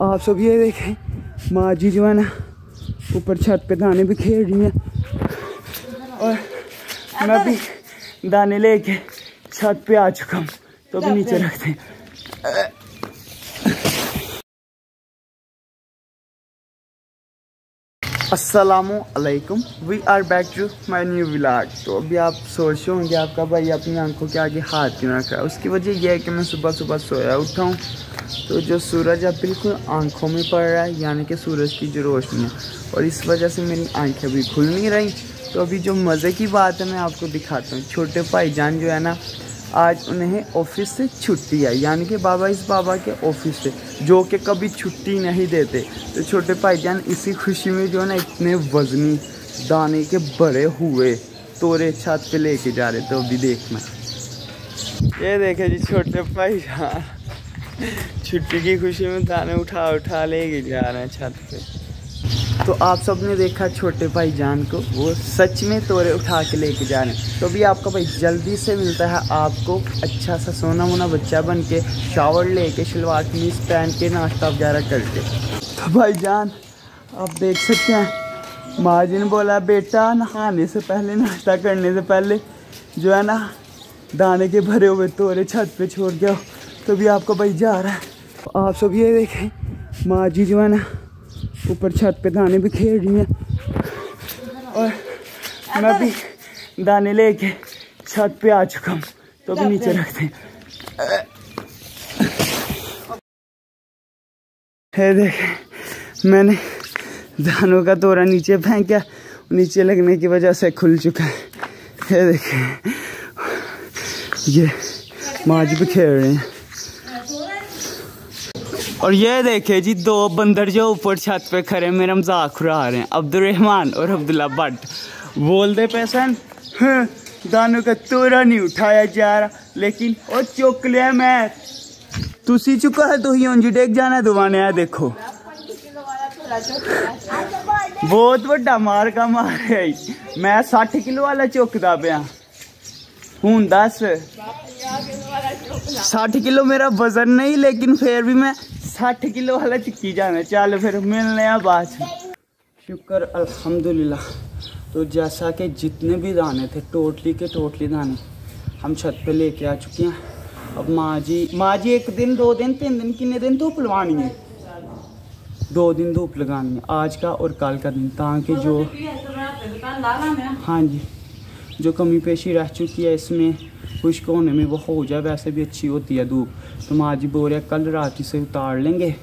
आप सब ये देखें, माँ जी जो है ना, ऊपर छत पे दाने भी खेल रही हैं। और मैं भी दाने लेके छत पे आ चुका हूँ तो भी नीचे रखते हैं। असलकुम we are back to my new vlog तो अभी आप सोच रहे होंगे आपका भाई अपनी आँखों के आगे हाथ क्यों रखा है उसकी वजह यह है कि मैं सुबह सुबह सोया उठा हूँ तो जो सूरज अब बिल्कुल आँखों में पड़ रहा है, यानी कि सूरज की जो रोशनी है। और इस वजह से मेरी आँखें अभी खुल नहीं रही। तो अभी जो मज़े की बात है, मैं आपको दिखाता हूँ। छोटे भाई जान जो है ना आज उन्हें ऑफ़िस से छुट्टी है यानी कि बाबा इस बाबा के ऑफ़िस से, जो कि कभी छुट्टी नहीं देते। तो छोटे भाईजान, इसी खुशी में जो है ना, इतने वजनी दाने के बड़े हुए तोरे छत पे लेके जा रहे तो अभी देखना ये देखे जी छोटे भाईजान, छुट्टी की खुशी में दाने उठा उठा लेके जा रहे हैं छत पे। तो आप सबने देखा छोटे भाई जान को, वो सच में तोरे उठा के लेके जा रहे हैं। तो अभी आपका भाई जल्दी से मिलता है, आपको अच्छा सा सोना मोना बच्चा बन के शावर लेके शलवार कमीज पहन के नाश्ता वगैरह करके। तो भाई जान आप देख सकते हैं माँ जी ने बोला, बेटा, नहाने से पहले, नाश्ता करने से पहले जो है ना, दाने के भरे हुए तोरे छत पे छोड़ गया तो भी आपका भाई जा रहा है। आप सब ये देखें, माँ जी जो है ना ऊपर छत पे दाने भी खेल रही हैं। और मैं भी दाने लेके छत पे आ चुका हूँ तो भी नीचे रखते हैं। देखे मैंने दानों का तोरा नीचे फेंका नीचे लगने की वजह से खुल चुका है। ये देखे ये माज भी खेल रहे हैं। और ये देखे जी, दो बंदर जो ऊपर छत पे खड़े, मेरा मज़ाक उड़ा रहे हैं। अब्दुलरहमान और अब्दुल्ला भट्ट। बोल दे पैसन दानों का तोरा नहीं उठाया जा रहा, लेकिन और चुक लिया मैं। तुसी चुका है तो ही उंजी डेक जाना दुआने है देखो। बहुत बड़ा मार का मार है मैं सठ किलो वाला चुकता पाया। हूँ दस। सठ किलो मेरा वज़न नहीं, लेकिन फिर भी मैं साठ किलो वाला चिक्की जाना चल फिर मिलने बाद। शुक्र अल्हम्दुलिल्लाह। तो जैसा कि जितने भी दाने थे टोटली के टोटली दाने हम छत पे लेके आ चुके हैं। अब माँ जी माँ जी एक दिन दो दिन तीन दिन कितने दिन धूप लगवानी है? दो दिन धूप लगानी है आज का और कल का दिन ताकि जो हाँ जी जो कमी पेशी रह चुकी है इसमें खुश्क होने में वो हो जाए वैसे भी अच्छी होती है धूप। तो हम आज बोल रहे कल रात से उतार लेंगे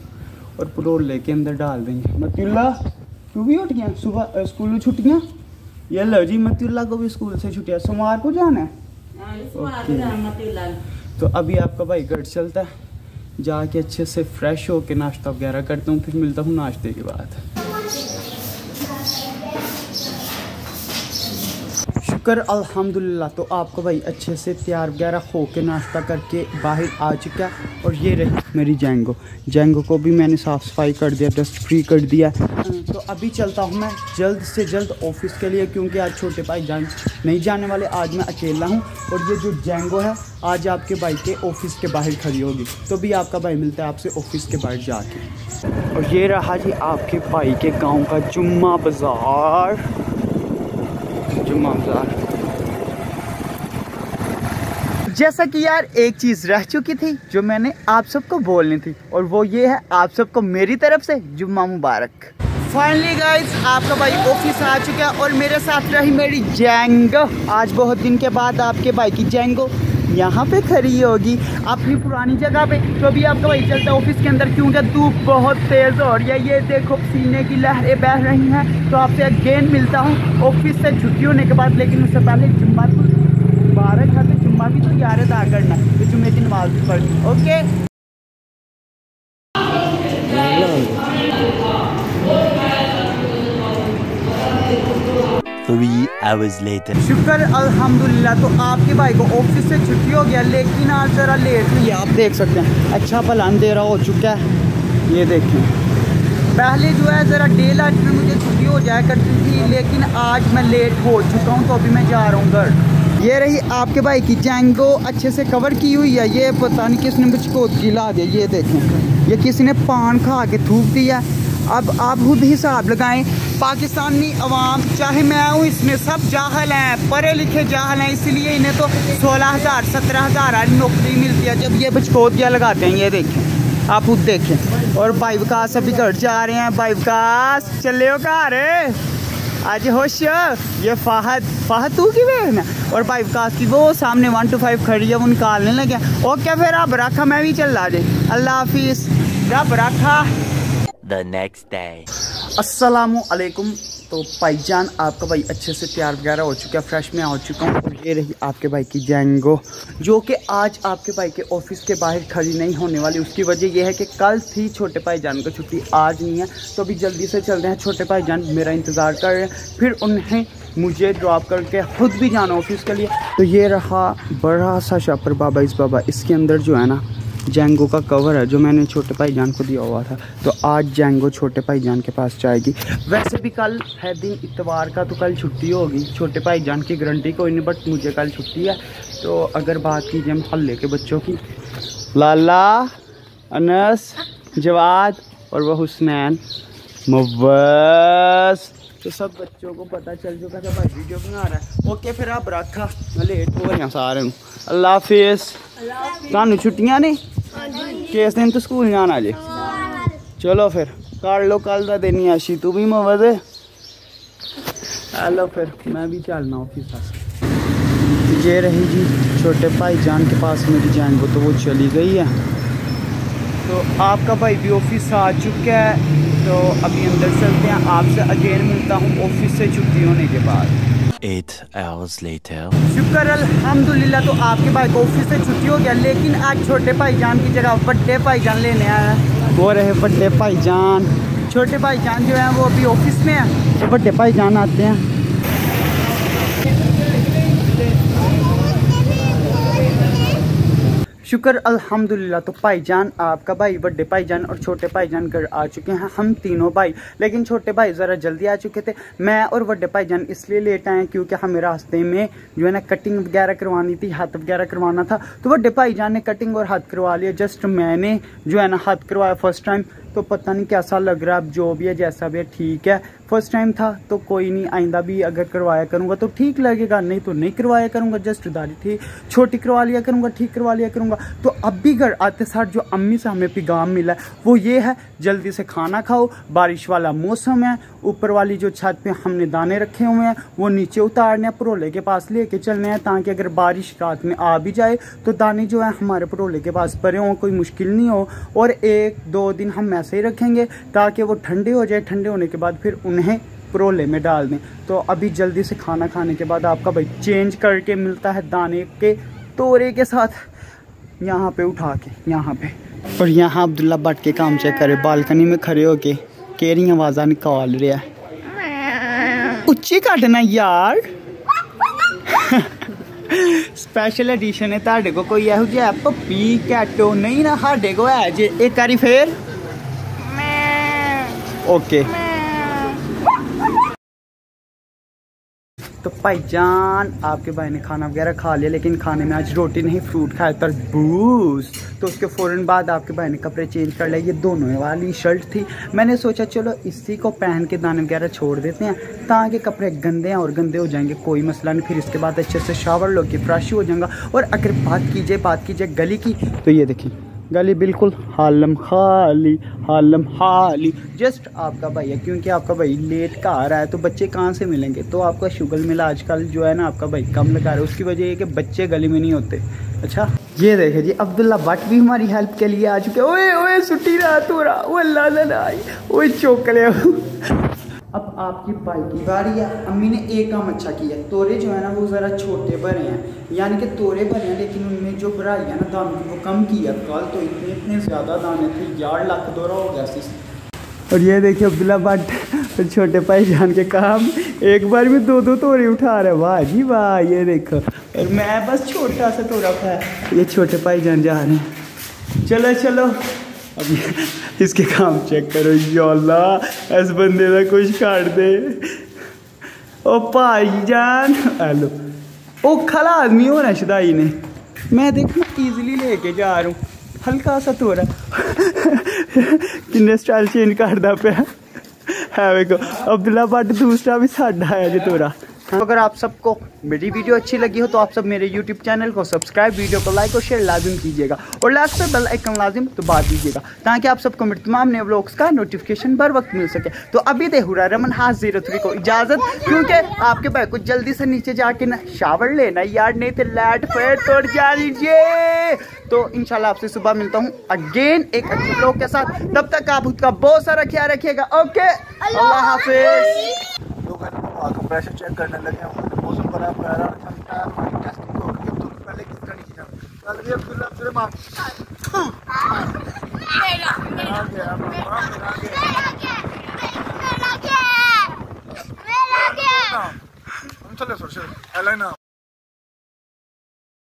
और परोल लेके अंदर डाल देंगे। मतुल्ला तू भी उठ गया? सुबह स्कूल में छुट्टियाँ? ये लो जी मतुल्ला को भी स्कूल से छुट्टियाँ। सोमवार को जाना है? ओके तो अभी आपका भाई घर चलता है। जाके अच्छे से फ्रेश होके नाश्ता वगैरह करता हूँ फिर मिलता हूँ नाश्ते के बाद। शुक्र, अल्हम्दुलिल्लाह। तो आपको भाई अच्छे से तैयार वगैरह हो के नाश्ता करके बाहर आ चुका और ये रही मेरी जेंगो। जेंगो को भी मैंने साफ़ सफ़ाई कर दिया डस्ट फ्री कर दिया। तो अभी चलता हूँ मैं जल्द से जल्द ऑफ़िस के लिए, क्योंकि आज छोटे भाई जान नहीं जाने वाले, आज मैं अकेला हूँ और ये जो जेंगो है, आज आपके भाई के ऑफ़िस के बाहर खड़ी होगी। तो भी आपका भाई मिलता है आपसे ऑफ़िस के बाहर जाके। और ये रहा जी आपके भाई के गाँव का जुम्मा बाज़ार। जुम्मा जैसा कि यार एक चीज़ रह चुकी थी जो मैंने आप सबको बोलनी थी, और वो ये है आप सबको मेरी तरफ़ से जुम्मा मुबारक। फाइनली गाइस आपका भाई ऑफ़िस आ चुका है, और मेरे साथ रही मेरी जेंगो आज बहुत दिन के बाद आपके भाई की जैंगो यहाँ पे खड़ी होगी। अपनी पुरानी जगह पे तो अभी आपका भाई चलता है ऑफ़िस के अंदर, क्योंकि धूप बहुत तेज़ हो। रही है ये देखो, सीने की लहरें बह रही हैं। तो आपसे अगेन मिलता हूँ। ऑफ़िस से छुट्टी होने के बाद, लेकिन उससे पहले जुम्मा को बारह खाते तो जुम्मा भी तो ग्यारह दा करना तो जुम्मे की नमाज़ पढ़ ओके Three hours later. शुक्र, अल्हम्दुलिल्लाह तो आपके भाई को ऑफ़िस से छुट्टी हो गया, लेकिन आज ज़रा लेट हुई आप देख सकते हैं अच्छा भला अंधेरा हो चुका है। ये देखें पहले जो है ज़रा डे लाइट में मुझे छुट्टी हो जाया करती थी, लेकिन आज मैं लेट हो चुका हूँ तो अभी मैं जा रहा हूँ घर। ये रही आपके भाई की जैंगो अच्छे से कवर की हुई है, ये पता नहीं किसने मुझको ला दिया, ये देखें। ये किसी ने पान खा के थूक दिया अब आप खुद हिसाब लगाएँ। पाकिस्तानी अवाम, चाहे मैं हूँ, इसमें सब जाहल हैं, पढ़े लिखे जाहल हैं, इसलिए इन्हें तो सोलह हज़ार, सत्रह हज़ार नौकरी मिलती है। जब ये बचकोतिया लगाते हैं, ये देखें, आप खुद देखें। और भाई विकास अभी घर जा रहे हैं। भाई विकास, चले हो घर? आज होश ये फाहद फाहद तू की वे और भाई विकास की वो सामने वन टू फाइव खड़ी है, वो निकालने लगे ओके फिर? आप रखा, मैं भी चल रहा जी अल्लाह हाफिज़। रब रखा। The next day. असलकुम तो भाईजान आपका भाई अच्छे से तैयार वगैरह हो चुका है फ्रेश में आ चुका हूँ। ये रही आपके भाई की जैंगो जो कि आज आपके भाई के ऑफ़िस के बाहर खड़ी नहीं होने वाली। उसकी वजह यह है कि कल थी छोटे भाईजान को छुट्टी, आज नहीं है। तो अभी जल्दी से चल रहे हैं छोटे भाईजान मेरा इंतज़ार कर रहे हैं। फिर उन्हें मुझे ड्रॉप करके खुद भी जाना ऑफ़िस के लिए। तो ये रहा बड़ा सा शापर बाबा, इस बाबा, इसके अंदर जो है ना जैंगो का कवर है जो मैंने छोटे भाई जान को दिया हुआ था। तो आज जैंगो छोटे भाई जान के पास जाएगी। वैसे भी कल है दिन इतवार का तो कल छुट्टी होगी। छोटे भाई जान की गारंटी कोई नहीं बट मुझे कल छुट्टी है। तो अगर बात कीजिए हम हल्ले के बच्चों की। लाला अनस जवाद और वह हुसनैन मुबस तो सब बच्चों को पता चल चुका था भाई वीडियो बना रहा है। ओके फिर आप रखा मैं लेट हो हैं सारे। अल्लाह हाफिज। तुम छुट्टियाँ ने किस दिन तो स्कूल जाना जे चलो फिर कर लो कल का दिन आशी तू भी मवद हेलो फिर मैं भी चलना ऑफ़िस ये रही जी छोटे भाई जान के पास मेरी जान को तो वो चली गई है तो आपका भाई भी ऑफ़िस आ चुका है तो अभी अंदर चलते हैं आपसे अगेन मिलता हूँ ऑफ़िस से छुट्टी होने के बाद Eight आवर्स लेटर शुक्र अल्हम्दुलिल्लाह तो आपके भाई को ऑफ़िस से छुट्टी हो गया लेकिन आज छोटे भाई जान की जगह बड्डे भाई जान लेने आया है। वो रहे बड्डे भाई जान छोटे भाई जान जो है वो अभी ऑफ़िस में है। तो बड़े भाई जान आते हैं। शुक्र, अल्हम्दुलिल्लाह। तो भाईजान आपका भाई, बड़े भाईजान और छोटे भाई जान घर आ चुके हैं। हम तीनों भाई, लेकिन छोटे भाई ज़रा जल्दी आ चुके थे। मैं और बड़े भाईजान इसलिए लेट आए क्योंकि हमें रास्ते में जो है ना कटिंग वगैरह करवानी थी, हाथ वगैरह करवाना था। तो बड़े भाईजान ने कटिंग और हाथ करवा लिया। जस्ट मैंने जो है ना हाथ करवाया फ़र्स्ट टाइम तो पता नहीं कैसा लग रहा है अब जो भी है, जैसा भी है, ठीक है। फ़र्स्ट टाइम था तो कोई नहीं, आइंदा भी अगर करवाया करूँगा तो ठीक लगेगा, नहीं तो नहीं करवाया करूँगा जस्ट दाढ़ी थी, छोटी करवा लिया करूँगा, ठीक करवा लिया करूँगा। तो अब भी घर आते साथ जो अम्मी से हमें पैगाम मिला है, वो ये है, जल्दी से खाना खाओ, बारिश वाला मौसम है, ऊपर वाली जो छत पे हमने दाने रखे हुए हैं, वो नीचे उतारने हैं, परोले के पास लेके चलने हैं, ताकि अगर बारिश रात में आ भी जाए तो दाने जो है, हमारे परोले के पास परे हों, कोई मुश्किल नहीं हो, और एक, दो दिन हम ही रखेंगे ताकि वो ठंडे हो जाए ठंडे होने के बाद फिर उन्हें परोले में डाल दें तो अभी जल्दी से खाना खाने के बाद आपका भाई चेंज करके मिलता है दाने के तोरे के साथ यहाँ पे उठा के यहाँ पे और यहाँ अब्दुल्ला बट के काम चेक करे बालकनी में खड़े होके केरी आवाज़ा निकाल रहा है उच्ची काटना यार स्पेशल एडिशन है ਤੁਹਾਡੇ ਕੋ ਕੋਈ ਇਹੋ ਜਿਹਾ ਪੱਪੀ ਕੈਟੋ ਨਹੀਂ ਨਾ ਸਾਡੇ ਕੋ ਹੈ ਜੇ ਇੱਕ ਵਾਰੀ ਫੇਰ ओके तो भाईजान, आपके भाई ने खाना वगैरह खा लिया, लेकिन खाने में आज रोटी नहीं फ्रूट खाया, तरबूज। तो उसके फ़ौरन बाद आपके भाई ने कपड़े चेंज कर लिया ये दोनों वाली शर्ट थी। मैंने सोचा, चलो इसी को पहन के दाने वगैरह छोड़ देते हैं, ताकि कपड़े गंदे हैं और गंदे हो जाएँगे, कोई मसला नहीं। फिर इसके बाद अच्छे से शावर लो, के फ्रेश हो जाएगा और अगर बात कीजिए बात कीजिए गली की तो ये देखिए। गली बिल्कुल हालम खाली, हालम हाली। जस्ट आपका भाई है, क्योंकि आपका भाई लेट का आ रहा है तो बच्चे कहाँ से मिलेंगे? तो आपका शुगर मिला आजकल जो है ना, आपका भाई कम लगा रहा है। उसकी वजह ये कि बच्चे गली में नहीं होते। अच्छा? ये देखे जी, अब्दुल्ला भट्ट भी हमारी हेल्प के लिए आ चुके ओए ओए, सुटी रात हो रहा वो अल्लाह ओए चोकले अब आपकी भाई की बारी है। अम्मी ने एक काम अच्छा किया। तोरे जो है ना वो ज़रा छोटे भरे हैं। यानी कि तोरे भरे हैं लेकिन उनमें जो भराई है ना दानों की वो कम की है। कल तो इतने इतने ज़्यादा दाने थे यार लख दौरा हो गया और ये देखिए अब्दुल्ला भट्ट छोटे भाई जान के काम। एक बार में दो दो तोरे उठा रहे वाह जी वाह ये देखो। और मैं बस छोटा सा तोरा उठाया। ये छोटे भाई जान जा रहे हैं। चलो चलो। अभी इसके काम चेक करो योला इस बंदे का कुछ काट दे। ओ भाई जान हेलो। ओ खला आदमी, होना शदाई ने। मैं देखो इजीली लेके जा रहा हूँ। हल्का सा थोड़ा। किन्ने स्टाइल चेंज करता पे है, देखो, अब्दुल्ला भट्ट दूसरा भी साडा है जी तोरा तो अगर आप सबको मेरी वीडियो अच्छी लगी हो तो आप सब मेरे यूट्यूब चैनल को सब्सक्राइब वीडियो को लाइक और शेयर लाजिम कीजिएगा। और लास्ट पे बेल आइकन लाजिम तो बात दीजिएगा ताकि आप सबको मेरे तमाम नए व्लॉग्स का नोटिफिकेशन बर वक्त मिल सके। तो अभी दे हुआ रमन हाथ ज़ीरो थ्री को इजाज़त क्योंकि आपके भाई को जल्दी से नीचे जाके ना शावर लेना यार नहीं तो लाइट फेर तोड़ जा लीजिए। तो इंशाल्लाह आपसे सुबह मिलता हूँ अगेन एक अच्छे ब्लॉग के साथ। तब तक आप उसका बहुत सारा ख्याल रखिएगा ओके अल्लाह हाफिज। का प्रेशर चेक करने लगे हैं। मौसम बड़ा प्यारा रखा है। हमारी टेस्टिंग हो गई तो पहले तरह नहीं जाओ कल भी अब्दुल्ला सुलेमान मेरा। गया मामा मेरा गया हम चले सोचे एलाइना